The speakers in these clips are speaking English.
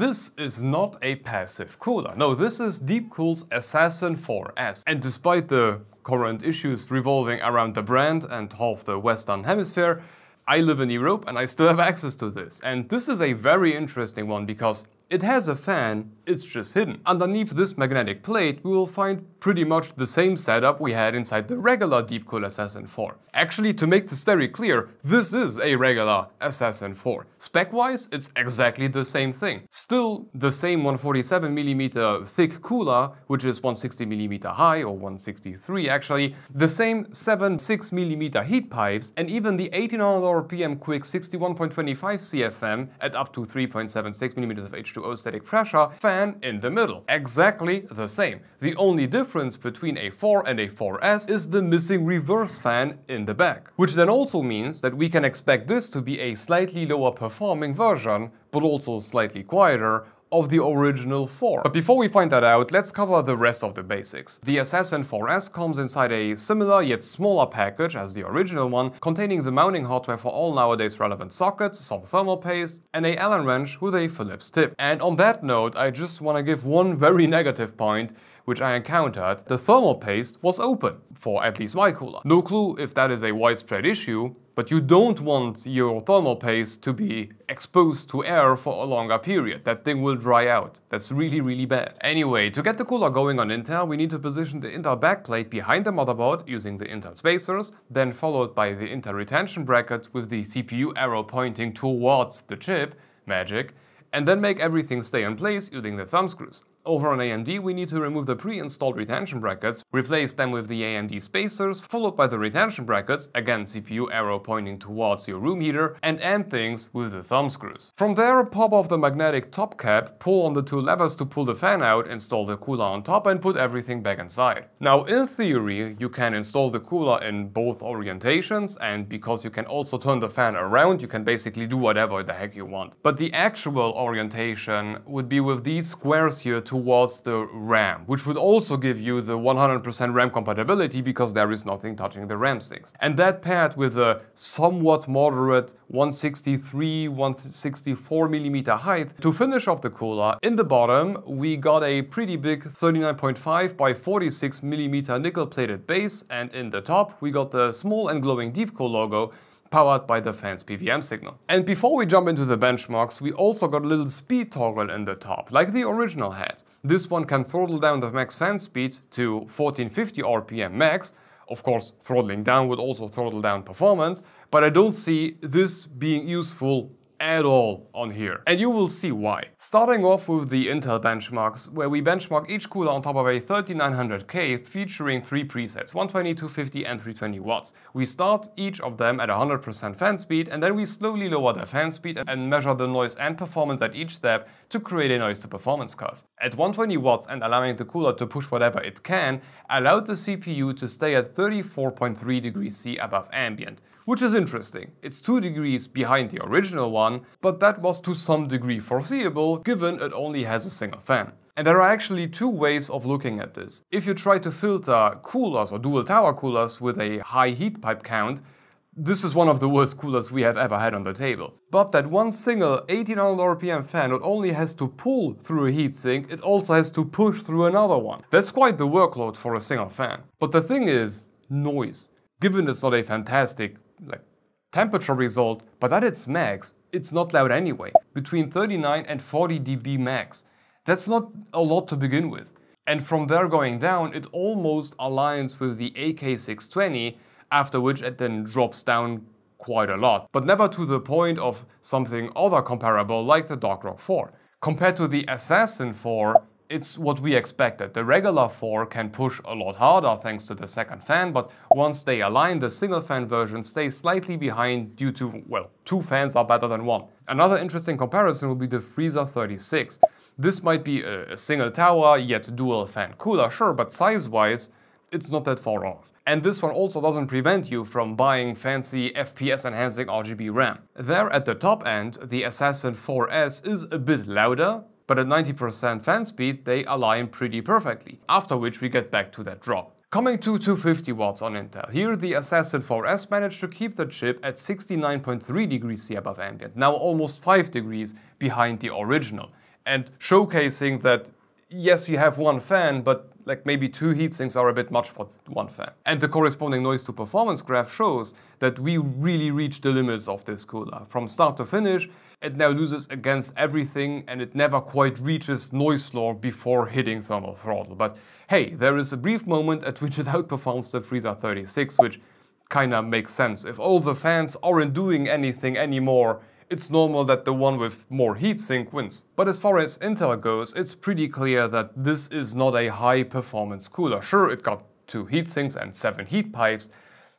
This is not a passive cooler. No, this is Deepcool's Assassin 4S. And despite the current issues revolving around the brand and half the Western Hemisphere, I live in Europe and I still have access to this. And this is a very interesting one because it has a fan, it's just hidden. Underneath this magnetic plate, we will find pretty much the same setup we had inside the regular Deepcool Assassin 4. Actually, to make this very clear, this is a regular Assassin 4. Spec-wise, it's exactly the same thing. Still the same 147mm thick cooler, which is 160mm high, or 163 actually, the same 7.6mm heat pipes, and even the 1800 RPM quick 61.25 CFM at up to 3.76mm of H2O static pressure fan in the middle. Exactly the same. The only difference between a 4 and a 4S is the missing reverse fan in the back. Which then also means that we can expect this to be a slightly lower performing version, but also slightly quieter, of the original 4. But before we find that out, let's cover the rest of the basics. The Assassin 4S comes inside a similar yet smaller package as the original one, containing the mounting hardware for all nowadays relevant sockets, some thermal paste, and a Allen wrench with a Phillips tip. And on that note, I just want to give one very negative point which I encountered, the thermal paste was open, for at least my cooler. No clue if that is a widespread issue, but you don't want your thermal paste to be exposed to air for a longer period. That thing will dry out. That's really, really bad. Anyway, to get the cooler going on Intel, we need to position the Intel backplate behind the motherboard using the Intel spacers, then followed by the Intel retention bracket with the CPU arrow pointing towards the chip, magic, and then make everything stay in place using the thumb screws. Over on AMD, we need to remove the pre-installed retention brackets, replace them with the AMD spacers, followed by the retention brackets, again CPU arrow pointing towards your room heater, and end things with the thumb screws. From there, pop off the magnetic top cap, pull on the two levers to pull the fan out, install the cooler on top, and put everything back inside. Now, in theory, you can install the cooler in both orientations, and because you can also turn the fan around, you can basically do whatever the heck you want. But the actual orientation would be with these squares here towards the RAM, which would also give you the 100% RAM compatibility because there is nothing touching the RAM sticks. And that paired with a somewhat moderate 163, 164 millimeter height to finish off the cooler. In the bottom, we got a pretty big 39.5 by 46 millimeter nickel plated base, and in the top, we got the small and glowing Deepcool logo powered by the fan's PWM signal. And before we jump into the benchmarks, we also got a little speed toggle in the top, like the original had. This one can throttle down the max fan speed to 1450 RPM max, of course throttling down would also throttle down performance, but I don't see this being useful at all on here. And you will see why. Starting off with the Intel benchmarks, where we benchmark each cooler on top of a 3900K featuring three presets, 120, 250 and 320 watts. We start each of them at 100% fan speed and then we slowly lower the fan speed and measure the noise and performance at each step to create a noise to performance curve. At 120 watts and allowing the cooler to push whatever it can, allowed the CPU to stay at 34.3 degrees C above ambient. Which is interesting. It's 2 degrees behind the original one, but that was to some degree foreseeable given it only has a single fan. And there are actually two ways of looking at this. If you try to filter coolers or dual tower coolers with a high heat pipe count, this is one of the worst coolers we have ever had on the table. But that one single 1800 RPM fan not only has to pull through a heatsink, it also has to push through another one. That's quite the workload for a single fan. But the thing is, noise. Given it's not a fantastic like temperature result, but at its max, it's not loud anyway, between 39 and 40 dB max. That's not a lot to begin with. And from there going down, it almost aligns with the AK620, after which it then drops down quite a lot, but never to the point of something other comparable like the Dark Rock 4. Compared to the Assassin 4, it's what we expected. The regular 4 can push a lot harder thanks to the second fan, but once they align, the single fan version stays slightly behind due to, well, two fans are better than one. Another interesting comparison will be the Freezer 36. This might be a, single tower, yet dual fan cooler, sure, but size-wise, it's not that far off. And this one also doesn't prevent you from buying fancy FPS enhancing RGB RAM. There at the top end, the Assassin 4S is a bit louder, but at 90% fan speed they align pretty perfectly, after which we get back to that drop. Coming to 250 watts on Intel, here the Assassin 4S managed to keep the chip at 69.3 degrees C above ambient, now almost 5 degrees behind the original. and showcasing that yes, you have one fan, but like maybe two heatsinks are a bit much for one fan. And the corresponding noise to performance graph shows that we really reached the limits of this cooler. From start to finish, it now loses against everything and it never quite reaches noise floor before hitting thermal throttle. But hey, there is a brief moment at which it outperforms the Freezer 36, which kinda makes sense. If all the fans aren't doing anything anymore, it's normal that the one with more heatsink wins. But as far as Intel goes, it's pretty clear that this is not a high performance cooler. Sure, it got two heatsinks and seven heat pipes,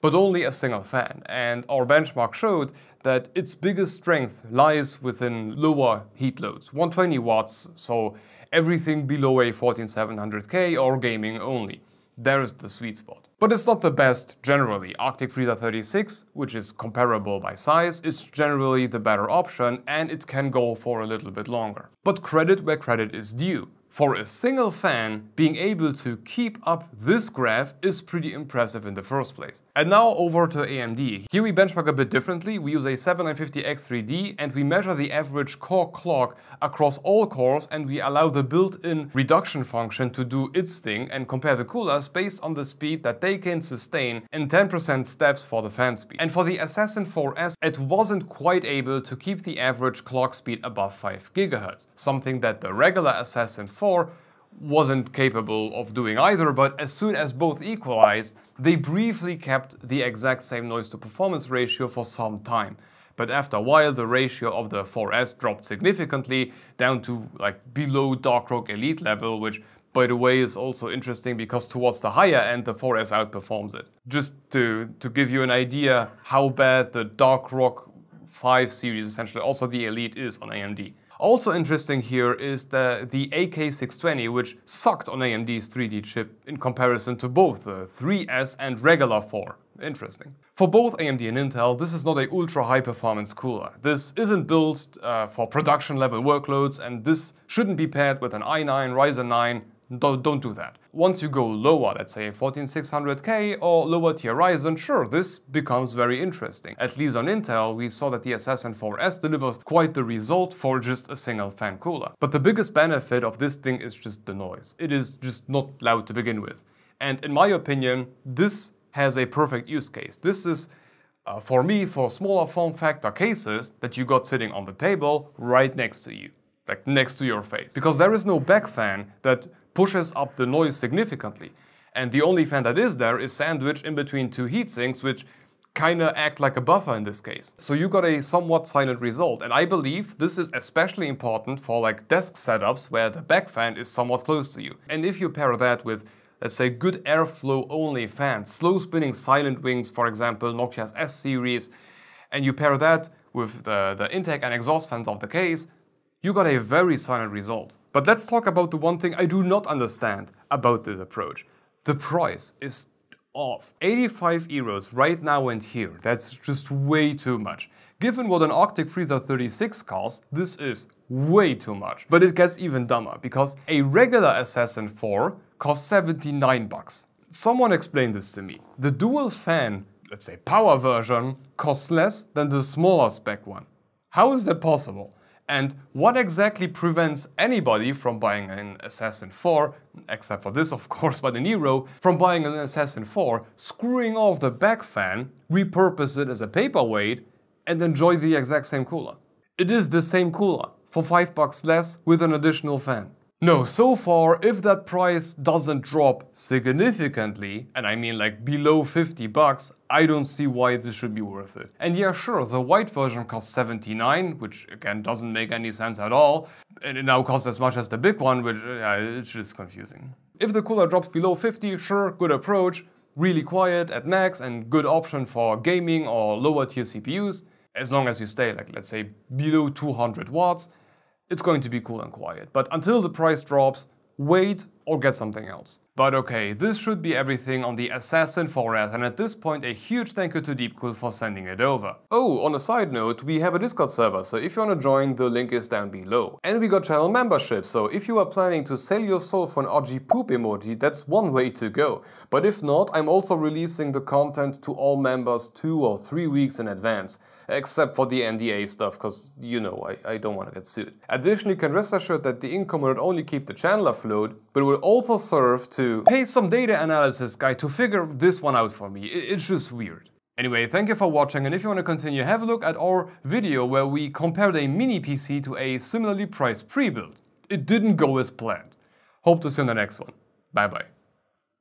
but only a single fan. And our benchmark showed that its biggest strength lies within lower heat loads, 120 watts, so everything below a 14700K or gaming only. There is the sweet spot. But it's not the best generally. Arctic Freezer 36, which is comparable by size, is generally the better option and it can go for a little bit longer. But credit where credit is due. For a single fan, being able to keep up this graph is pretty impressive in the first place. And now over to AMD. Here we benchmark a bit differently. We use a 7950X3D and we measure the average core clock across all cores and we allow the built-in reduction function to do its thing and compare the coolers based on the speed that they can sustain in 10% steps for the fan speed. And for the Assassin 4S, it wasn't quite able to keep the average clock speed above 5 GHz, something that the regular Assassin 4 4 wasn't capable of doing either, but as soon as both equalized, they briefly kept the exact same noise to performance ratio for some time. But after a while, the ratio of the 4S dropped significantly down to like below Dark Rock Elite level, which by the way is also interesting because towards the higher end, the 4S outperforms it. Just to, to give you an idea how bad the Dark Rock 5 series, essentially also the Elite, is on AMD. Also interesting here is the, the AK620, which sucked on AMD's 3D chip in comparison to both the 3S and regular 4. Interesting. For both AMD and Intel, this is not a ultra high performance cooler. This isn't built uh, for production level workloads and this shouldn't be paired with an i9, Ryzen 9 don't, don't do that. Once you go lower, let's say 14600K or lower tier Ryzen, sure, this becomes very interesting. At least on Intel, we saw that the Assassin 4S delivers quite the result for just a single fan cooler. But the biggest benefit of this thing is just the noise. It is just not loud to begin with. And in my opinion, this has a perfect use case. This is uh, for me, for smaller form factor cases that you got sitting on the table right next to you, like next to your face. Because there is no back fan that pushes up the noise significantly. And the only fan that is there is sandwiched in between two heat sinks, which kinda act like a buffer in this case. So you got a somewhat silent result, and I believe this is especially important for like desk setups where the back fan is somewhat close to you. And if you pair that with let's say good airflow only fans, slow spinning silent wings, for example, Noctua's S series, and you pair that with the, the intake and exhaust fans of the case, you got a very silent result. But let's talk about the one thing I do not understand about this approach. The price is off. 85 euros right now and here. That's just way too much. Given what an Arctic Freezer 36 costs, this is way too much. But it gets even dumber, because a regular Assassin 4 costs 79 bucks. Someone explain this to me. The dual fan, let's say power version, costs less than the smaller spec one. How is that possible? And what exactly prevents anybody from buying an Assassin 4, except for this of course, but the Nero, from buying an Assassin 4, screwing off the back fan, repurpose it as a paperweight, and enjoy the exact same cooler? It is the same cooler, for 5 bucks less with an additional fan. No, so far, if that price doesn't drop significantly, and I mean like below 50 bucks, I don't see why this should be worth it. And yeah, sure, the white version costs 79, which again doesn't make any sense at all, and it now costs as much as the big one, which uh, it's just confusing. If the cooler drops below 50, sure, good approach, really quiet at max and good option for gaming or lower tier CPUs, as long as you stay like let's say below 200 watts, it's going to be cool and quiet. But until the price drops, wait or get something else. But okay, this should be everything on the Assassin 4S and at this point a huge thank you to Deepcool for sending it over. Oh, on a side note, we have a Discord server, so if you wanna join, the link is down below. And we got channel membership, so if you are planning to sell your soul for an RG poop emoji, that's one way to go. But if not, I'm also releasing the content to all members two or three weeks in advance. Except for the NDA stuff, because you know I, I don't want to get sued. Additionally, you can rest assured that the income will not only keep the channel afloat, but will also serve to pay some data analysis guy to figure this one out for me. It's just weird. Anyway, thank you for watching and if you want to continue, have a look at our video where we compared a mini PC to a similarly priced pre-built. It didn't go as planned. Hope to see you in the next one. Bye bye.